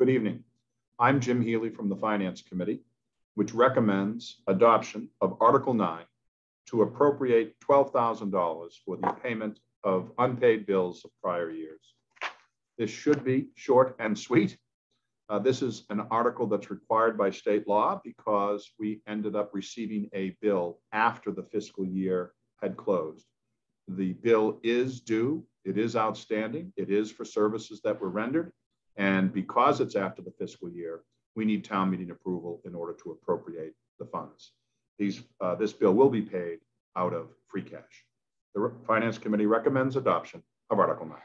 Good evening. I'm Jim Healy from the Finance Committee, which recommends adoption of Article 9 to appropriate $12,000 for the payment of unpaid bills of prior years. This should be short and sweet. Uh, this is an article that's required by state law because we ended up receiving a bill after the fiscal year had closed. The bill is due, it is outstanding, it is for services that were rendered. And because it's after the fiscal year, we need town meeting approval in order to appropriate the funds. These, uh, this bill will be paid out of free cash. The Finance Committee recommends adoption of Article 9.